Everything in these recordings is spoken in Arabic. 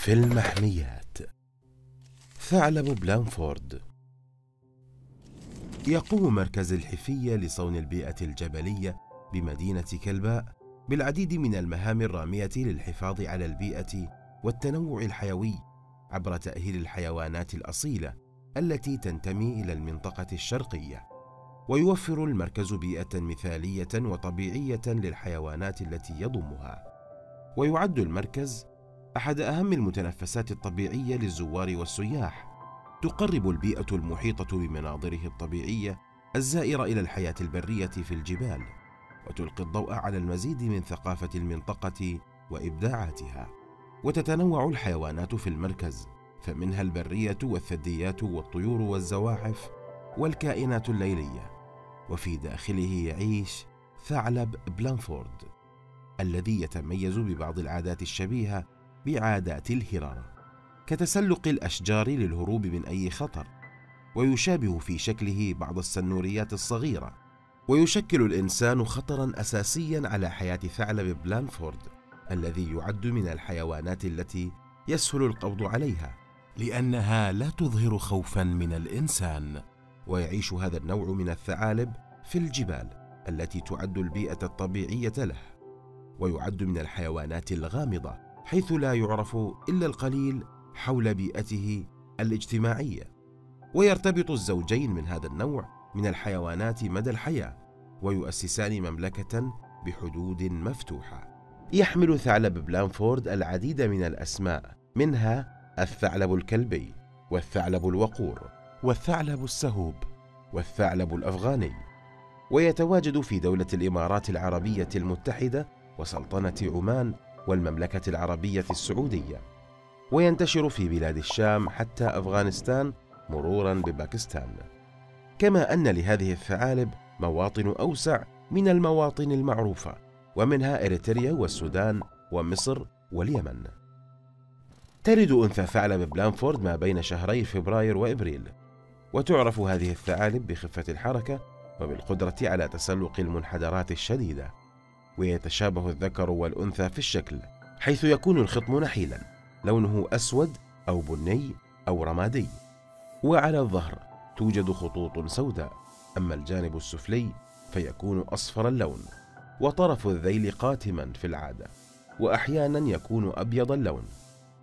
في المحميات. ثعلب بلانفورد. يقوم مركز الحفية لصون البيئة الجبلية بمدينة كلباء بالعديد من المهام الرامية للحفاظ على البيئة والتنوع الحيوي عبر تأهيل الحيوانات الأصيلة التي تنتمي إلى المنطقة الشرقية. ويوفر المركز بيئة مثالية وطبيعية للحيوانات التي يضمها. ويعد المركز أحد أهم المتنفسات الطبيعية للزوار والسياح. تقرب البيئة المحيطة بمناظره الطبيعية الزائر إلى الحياة البرية في الجبال وتلقي الضوء على المزيد من ثقافة المنطقة وإبداعاتها. وتتنوع الحيوانات في المركز فمنها البرية والثدييات والطيور والزواحف والكائنات الليلية. وفي داخله يعيش ثعلب بلانفورد الذي يتميز ببعض العادات الشبيهة بعادات الهرارة كتسلق الأشجار للهروب من أي خطر ويشابه في شكله بعض السنوريات الصغيرة ويشكل الإنسان خطرا أساسيا على حياة ثعلب بلانفورد الذي يعد من الحيوانات التي يسهل القبض عليها لأنها لا تظهر خوفا من الإنسان ويعيش هذا النوع من الثعالب في الجبال التي تعد البيئة الطبيعية له ويعد من الحيوانات الغامضة حيث لا يعرف إلا القليل حول بيئته الاجتماعية. ويرتبط الزوجين من هذا النوع من الحيوانات مدى الحياة ويؤسسان مملكة بحدود مفتوحة. يحمل ثعلب بلانفورد العديد من الأسماء منها الثعلب الكلبي والثعلب الوقور والثعلب السهوب والثعلب الأفغاني. ويتواجد في دولة الإمارات العربية المتحدة وسلطنة عمان والمملكة العربية السعودية. وينتشر في بلاد الشام حتى أفغانستان مرورا بباكستان. كما أن لهذه الثعالب مواطن أوسع من المواطن المعروفة ومنها إريتريا والسودان ومصر واليمن. تلد أنثى ثعلب بلانفورد ما بين شهري فبراير وإبريل. وتعرف هذه الثعالب بخفة الحركة وبالقدرة على تسلق المنحدرات الشديدة. ويتشابه الذكر والأنثى في الشكل حيث يكون الخطم نحيلا لونه أسود أو بني أو رمادي وعلى الظهر توجد خطوط سوداء أما الجانب السفلي فيكون أصفر اللون وطرف الذيل قاتما في العادة وأحيانا يكون أبيض اللون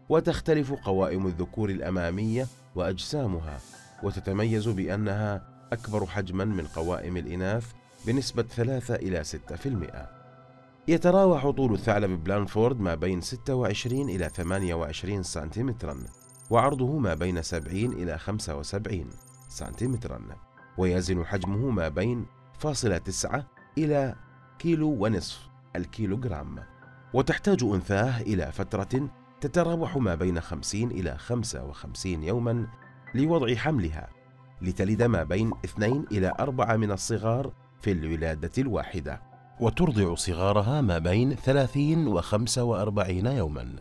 وتختلف قوائم الذكور الأمامية وأجسامها وتتميز بأنها أكبر حجما من قوائم الإناث بنسبة 3 إلى 6%. يتراوح طول الثعلب بلانفورد ما بين 26 إلى 28 سنتيمترا وعرضه ما بين 70 إلى 75 سنتيمترا ويزن حجمه ما بين فاصلة تسعة إلى كيلو ونصف الكيلوغرام وتحتاج أنثاه إلى فترة تتراوح ما بين 50 إلى 55 يوما لوضع حملها لتلد ما بين 2 إلى 4 من الصغار في الولادة الواحدة. وترضع صغارها ما بين 30 و 45 يوما.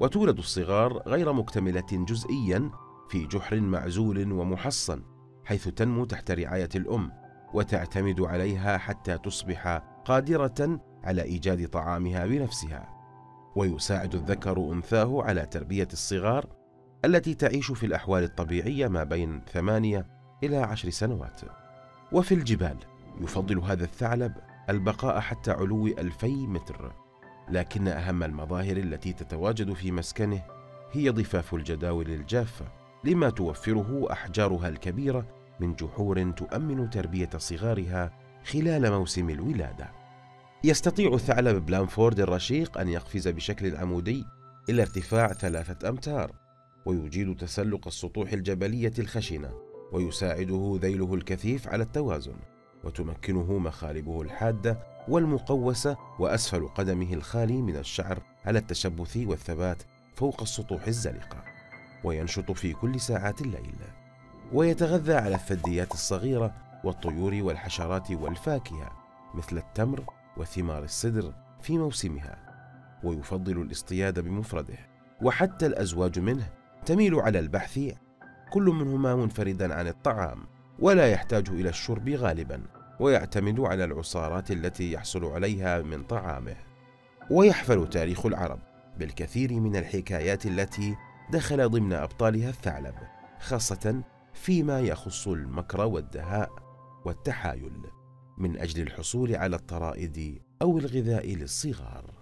وتولد الصغار غير مكتملة جزئيا في جحر معزول ومحصن حيث تنمو تحت رعاية الأم وتعتمد عليها حتى تصبح قادرة على إيجاد طعامها بنفسها. ويساعد الذكر أنثاه على تربية الصغار التي تعيش في الأحوال الطبيعية ما بين ثمانية إلى عشر سنوات. وفي الجبال يفضل هذا الثعلب البقاء حتى علو ألفي متر. لكن أهم المظاهر التي تتواجد في مسكنه هي ضفاف الجداول الجافة لما توفره أحجارها الكبيرة من جحور تؤمن تربية صغارها خلال موسم الولادة. يستطيع الثعلب بلانفورد الرشيق أن يقفز بشكل عمودي إلى ارتفاع ثلاثة أمتار ويجيد تسلق السطوح الجبلية الخشنة ويساعده ذيله الكثيف على التوازن. وتمكنه مخالبه الحادة والمقوسة وأسفل قدمه الخالي من الشعر على التشبث والثبات فوق السطوح الزلقة. وينشط في كل ساعات الليل. ويتغذى على الثدييات الصغيرة والطيور والحشرات والفاكهة مثل التمر وثمار السدر في موسمها. ويفضل الاصطياد بمفرده. وحتى الأزواج منه تميل على البحث كل منهما منفردا عن الطعام. ولا يحتاج إلى الشرب غالبا ويعتمد على العصارات التي يحصل عليها من طعامه. ويحفل تاريخ العرب بالكثير من الحكايات التي دخل ضمن أبطالها الثعلب خاصة فيما يخص المكر والدهاء والتحايل من أجل الحصول على الطرائد أو الغذاء للصغار.